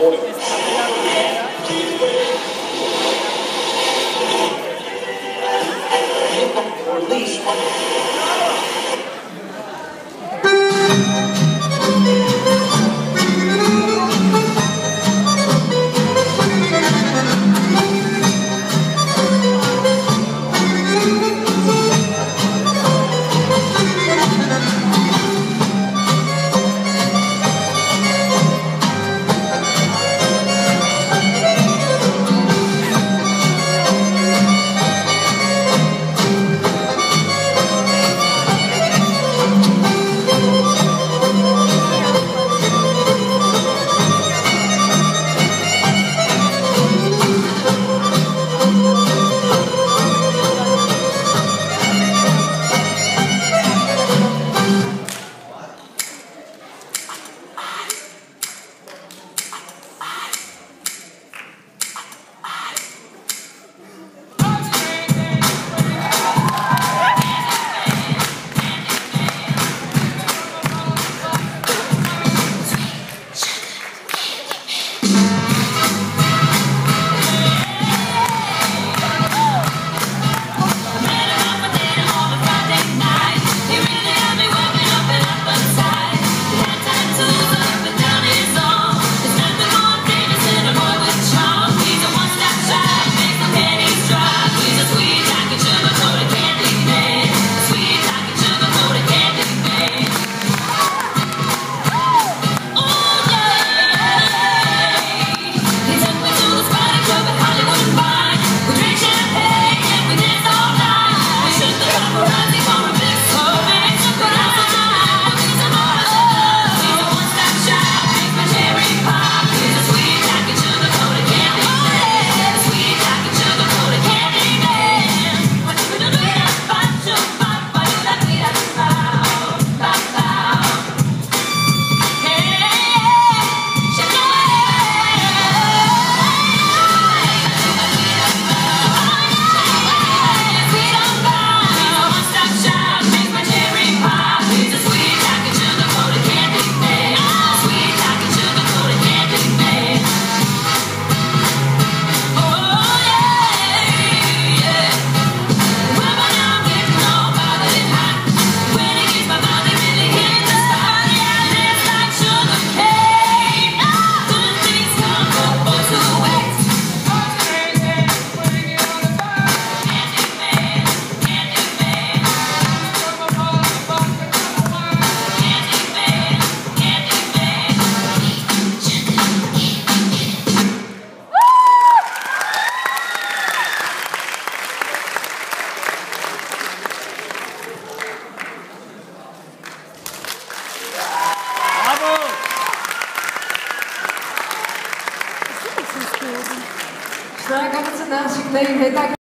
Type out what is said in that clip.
Release. Sono una ragazza